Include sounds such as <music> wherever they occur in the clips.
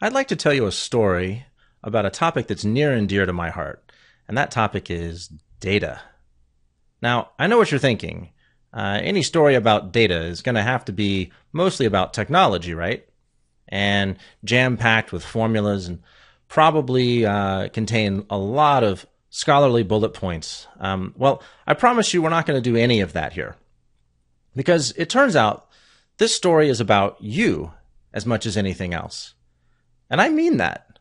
I'd like to tell you a story about a topic that's near and dear to my heart, and that topic is data. Now, I know what you're thinking. Uh, any story about data is going to have to be mostly about technology, right? And jam packed with formulas and probably uh, contain a lot of scholarly bullet points. Um, well, I promise you we're not going to do any of that here. Because it turns out this story is about you as much as anything else. And I mean that.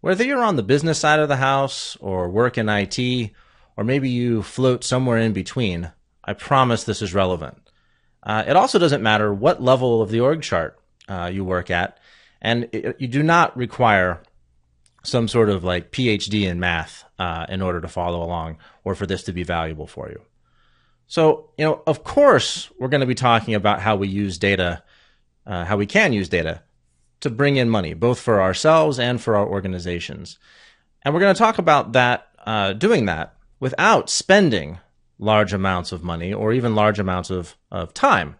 Whether you're on the business side of the house or work in IT, or maybe you float somewhere in between, I promise this is relevant. Uh, it also doesn't matter what level of the org chart uh, you work at, and it, you do not require some sort of like PhD in math uh, in order to follow along or for this to be valuable for you. So, you know, of course, we're going to be talking about how we use data, uh, how we can use data to bring in money, both for ourselves and for our organizations. And we're going to talk about that, uh, doing that without spending large amounts of money or even large amounts of, of time.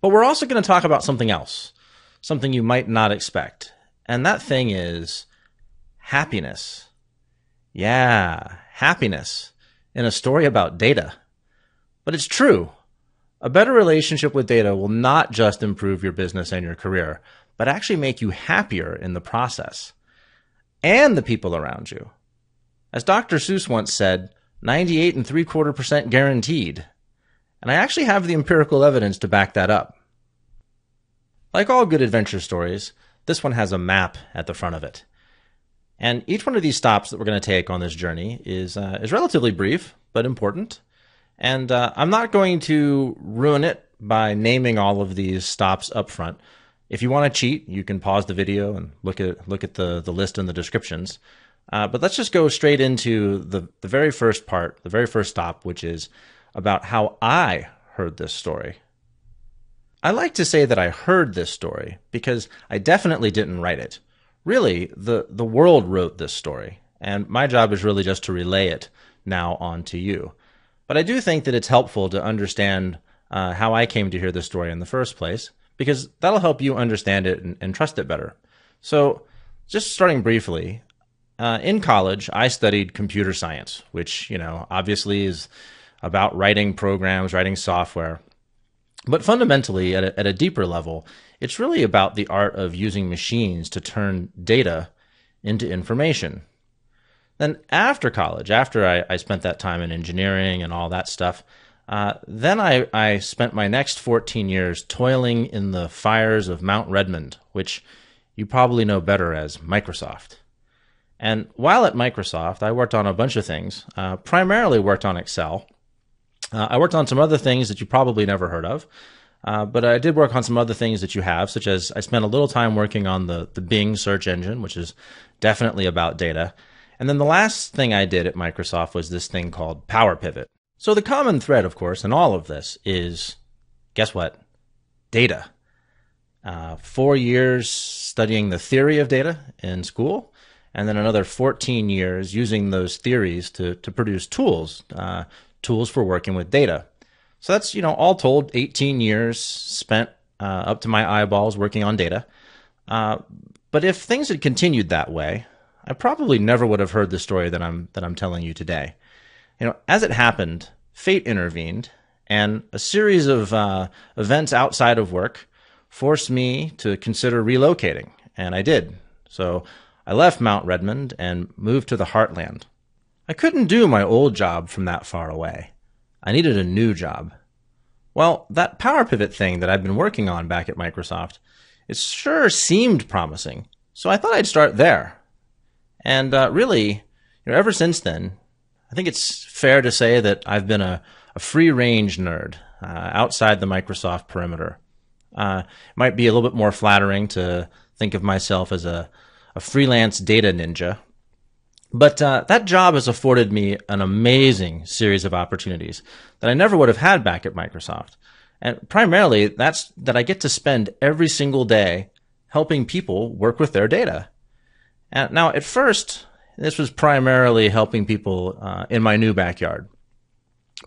But we're also going to talk about something else, something you might not expect. And that thing is happiness. Yeah, happiness in a story about data. But it's true. A better relationship with data will not just improve your business and your career, but actually make you happier in the process and the people around you. As Dr. Seuss once said, 98 and three quarter percent guaranteed. And I actually have the empirical evidence to back that up. Like all good adventure stories, this one has a map at the front of it. And each one of these stops that we're going to take on this journey is, uh, is relatively brief, but important. And uh, I'm not going to ruin it by naming all of these stops up front. If you want to cheat, you can pause the video and look at look at the, the list and the descriptions. Uh, but let's just go straight into the, the very first part, the very first stop, which is about how I heard this story. I like to say that I heard this story because I definitely didn't write it. Really, the, the world wrote this story, and my job is really just to relay it now on to you. But I do think that it's helpful to understand uh, how I came to hear this story in the first place, because that'll help you understand it and, and trust it better. So, just starting briefly, uh, in college, I studied computer science, which, you know, obviously is about writing programs, writing software. But fundamentally, at a, at a deeper level, it's really about the art of using machines to turn data into information. Then, after college, after I, I spent that time in engineering and all that stuff, uh, then I, I spent my next 14 years toiling in the fires of Mount Redmond, which you probably know better as Microsoft. And while at Microsoft, I worked on a bunch of things. Uh, primarily worked on Excel. Uh, I worked on some other things that you probably never heard of. Uh, but I did work on some other things that you have, such as I spent a little time working on the, the Bing search engine, which is definitely about data. And then the last thing I did at Microsoft was this thing called Power Pivot. So the common thread, of course, in all of this is guess what? Data. Uh, four years studying the theory of data in school, and then another 14 years using those theories to, to produce tools, uh, tools for working with data. So that's, you know, all told, 18 years spent uh, up to my eyeballs working on data. Uh, but if things had continued that way, I probably never would have heard the story that I'm that I'm telling you today. You know, as it happened, fate intervened, and a series of uh, events outside of work forced me to consider relocating, and I did. So I left Mount Redmond and moved to the heartland. I couldn't do my old job from that far away. I needed a new job. Well, that power pivot thing that I'd been working on back at Microsoft, it sure seemed promising. So I thought I'd start there. And uh, really, you know, ever since then, I think it's fair to say that I've been a, a free range nerd uh, outside the Microsoft perimeter. Uh, it might be a little bit more flattering to think of myself as a a freelance data ninja. But uh, that job has afforded me an amazing series of opportunities that I never would have had back at Microsoft. And primarily, that's that I get to spend every single day helping people work with their data. And now, at first, this was primarily helping people uh, in my new backyard.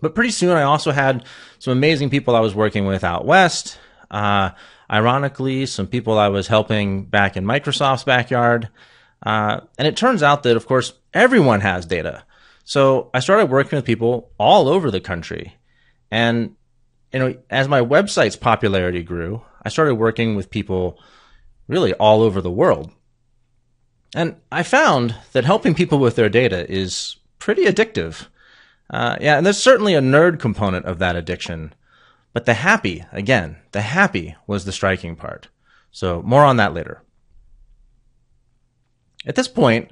But pretty soon, I also had some amazing people I was working with out west. Uh, ironically, some people I was helping back in Microsoft's backyard. Uh, and it turns out that, of course, everyone has data. So I started working with people all over the country. And, you know, as my website's popularity grew, I started working with people really all over the world. And I found that helping people with their data is pretty addictive. Uh, yeah, and there's certainly a nerd component of that addiction. But the happy, again, the happy was the striking part. So more on that later. At this point,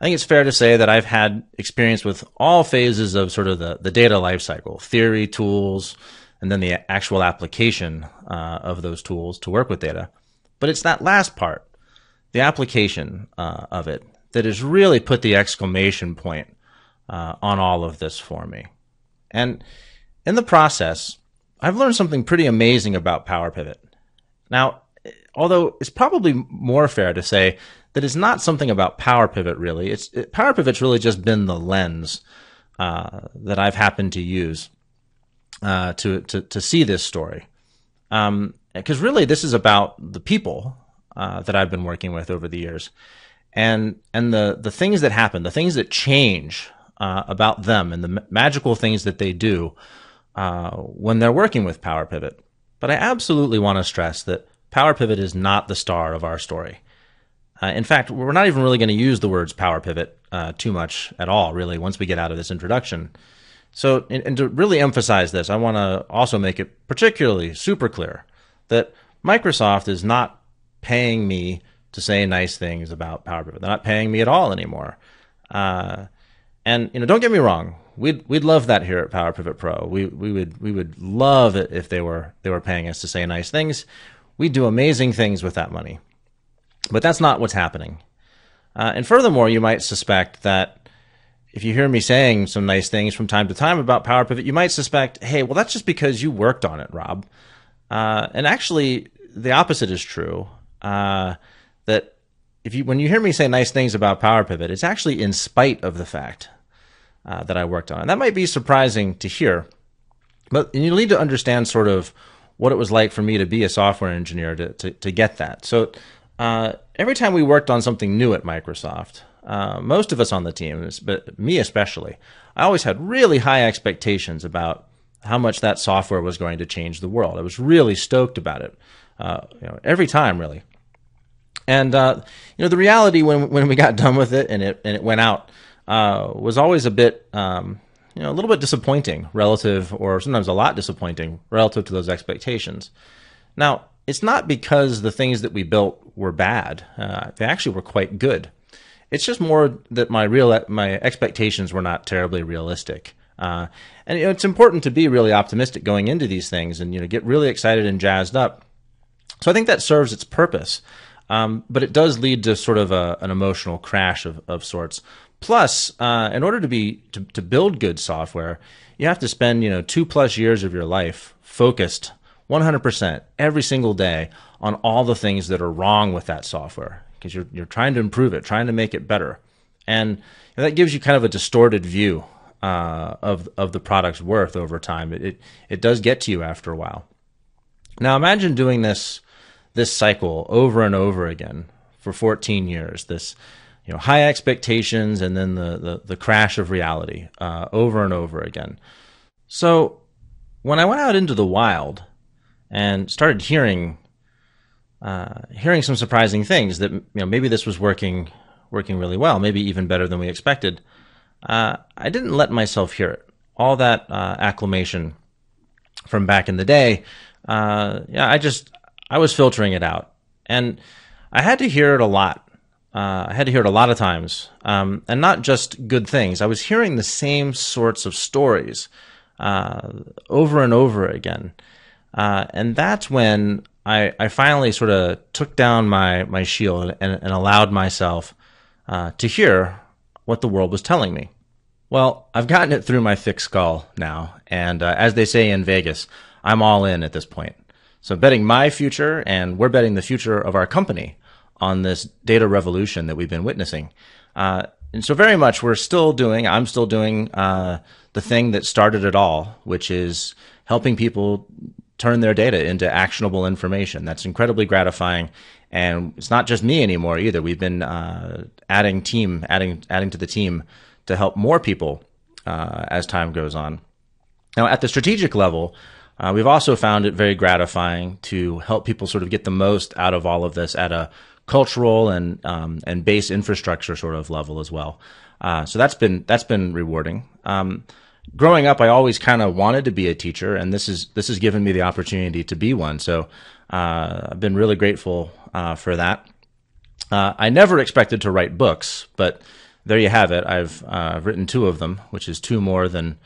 I think it's fair to say that I've had experience with all phases of sort of the, the data lifecycle, theory, tools, and then the actual application uh, of those tools to work with data. But it's that last part, the application uh, of it, that has really put the exclamation point uh, on all of this for me. And in the process, I've learned something pretty amazing about Power Pivot. Now, although it's probably more fair to say that it's not something about Power Pivot really. It's it, Power Pivot's really just been the lens uh, that I've happened to use uh, to, to to see this story. Because um, really, this is about the people uh, that I've been working with over the years, and and the the things that happen, the things that change uh, about them, and the magical things that they do uh, when they're working with Power Pivot. But I absolutely want to stress that Power Pivot is not the star of our story. Uh, in fact, we're not even really going to use the words Power Pivot uh, too much at all, really, once we get out of this introduction. So, and, and to really emphasize this, I want to also make it particularly super clear that Microsoft is not paying me to say nice things about Power Pivot. They're not paying me at all anymore. Uh, and you know, don't get me wrong, we'd we'd love that here at Power Pivot Pro. We we would we would love it if they were they were paying us to say nice things. We do amazing things with that money, but that's not what's happening. Uh, and furthermore, you might suspect that if you hear me saying some nice things from time to time about Power Pivot, you might suspect, hey, well, that's just because you worked on it, Rob. Uh, and actually, the opposite is true. Uh, that if you when you hear me say nice things about Power Pivot, it's actually in spite of the fact uh, that I worked on. And that might be surprising to hear, but you need to understand sort of what it was like for me to be a software engineer to, to, to get that. So uh, every time we worked on something new at Microsoft, uh, most of us on the team, but me especially, I always had really high expectations about how much that software was going to change the world. I was really stoked about it, uh, you know, every time really. And uh, you know, the reality when when we got <laughs> done with it and it and it went out uh, was always a bit, um, you know, a little bit disappointing relative, or sometimes a lot disappointing relative to those expectations. Now, it's not because the things that we built were bad; uh, they actually were quite good. It's just more that my real my expectations were not terribly realistic. Uh, and you know, it's important to be really optimistic going into these things, and you know, get really excited and jazzed up. So I think that serves its purpose. Um, but it does lead to sort of a, an emotional crash of, of sorts Plus, uh, in order to be to, to build good software, you have to spend you know two plus years of your life focused 100% every single day on all the things that are wrong with that software because you're you're trying to improve it, trying to make it better, and that gives you kind of a distorted view uh, of of the product's worth over time. It, it it does get to you after a while. Now imagine doing this this cycle over and over again for 14 years. This you know high expectations and then the the, the crash of reality uh, over and over again. So when I went out into the wild and started hearing uh, hearing some surprising things that you know maybe this was working working really well, maybe even better than we expected. Uh, I didn't let myself hear it. All that uh, acclamation from back in the day, uh, yeah, I just I was filtering it out, and I had to hear it a lot uh, I had to hear it a lot of times, um, and not just good things. I was hearing the same sorts of stories uh, over and over again, uh, and that's when I, I finally sort of took down my my shield and, and allowed myself uh, to hear what the world was telling me. Well, I've gotten it through my thick skull now, and uh, as they say in Vegas, I'm all in at this point. So betting my future, and we're betting the future of our company on this data revolution that we've been witnessing. Uh, and so very much we're still doing, I'm still doing uh, the thing that started it all, which is helping people turn their data into actionable information. That's incredibly gratifying. And it's not just me anymore either. We've been uh, adding team, adding adding to the team to help more people uh, as time goes on. Now, at the strategic level, uh, we've also found it very gratifying to help people sort of get the most out of all of this at a cultural and um, and base infrastructure sort of level as well. Uh, so that's been that's been rewarding. Um, growing up, I always kind of wanted to be a teacher, and this is this has given me the opportunity to be one. So uh, I've been really grateful uh, for that. Uh, I never expected to write books, but there you have it. I've uh, written two of them, which is two more than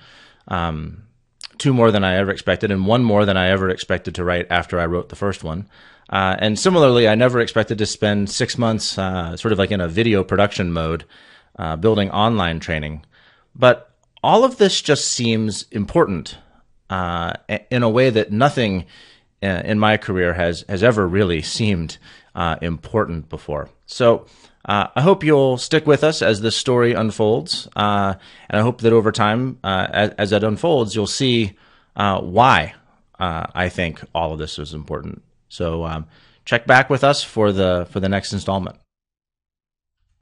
um, two more than I ever expected, and one more than I ever expected to write after I wrote the first one. Uh, and similarly, I never expected to spend six months, uh, sort of like in a video production mode, building online training. But all of this just seems important uh, in a way that nothing uh, in my career has has ever really seemed uh, important before. So. Uh, I hope you'll stick with us as this story unfolds, uh, and I hope that over time, uh, as, as, it unfolds, you'll see why I think all of this is important. So, um, check back with us for the for the next installment.